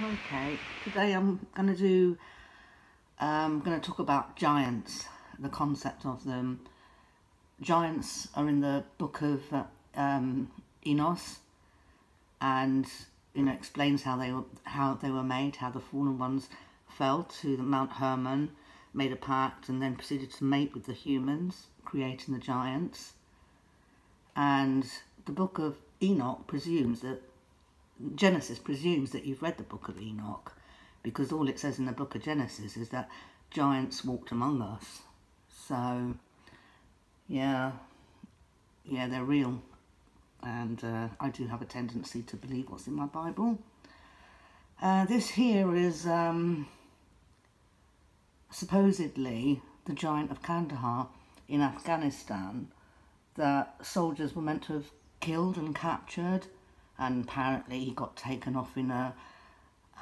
Okay, today I'm going to do, I'm um, going to talk about giants, the concept of them. Giants are in the book of uh, um, Enoch and you know explains how they were how they were made, how the fallen ones fell to the Mount Hermon, made a pact and then proceeded to mate with the humans, creating the giants. And the book of Enoch presumes that Genesis presumes that you've read the book of Enoch because all it says in the book of Genesis is that giants walked among us. So, yeah, yeah, they're real. And uh, I do have a tendency to believe what's in my Bible. Uh, this here is um, supposedly the giant of Kandahar in Afghanistan that soldiers were meant to have killed and captured and apparently he got taken off in a,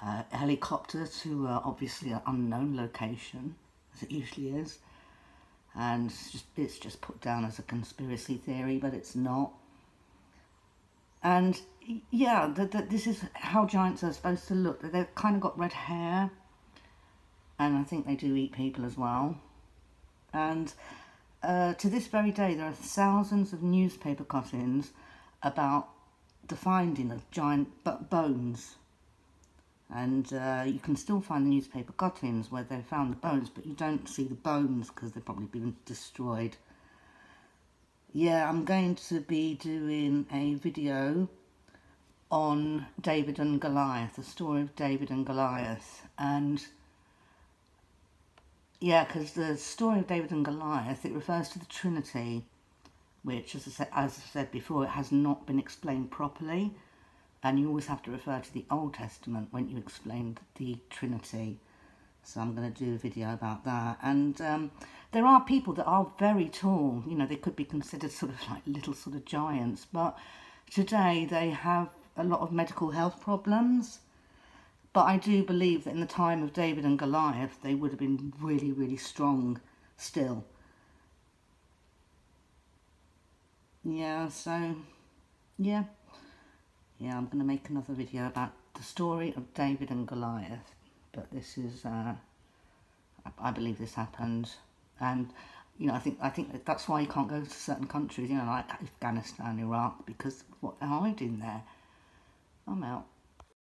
a helicopter to obviously an unknown location, as it usually is. And it's just, it's just put down as a conspiracy theory, but it's not. And yeah, the, the, this is how giants are supposed to look. They've kind of got red hair, and I think they do eat people as well. And uh, to this very day, there are thousands of newspaper cuttings about the finding of giant bones. And uh, you can still find the newspaper cuttings where they found the bones, but you don't see the bones because they've probably been destroyed. Yeah, I'm going to be doing a video on David and Goliath, the story of David and Goliath. And yeah, because the story of David and Goliath, it refers to the Trinity which, as I, said, as I said before, it has not been explained properly. And you always have to refer to the Old Testament when you explain the Trinity. So I'm going to do a video about that. And um, there are people that are very tall. You know, they could be considered sort of like little sort of giants. But today they have a lot of medical health problems. But I do believe that in the time of David and Goliath, they would have been really, really strong still. Yeah so yeah. Yeah I'm gonna make another video about the story of David and Goliath but this is uh, I believe this happened. And you know I think I think that's why you can't go to certain countries you know like Afghanistan Iraq because what they're hiding there. I'm out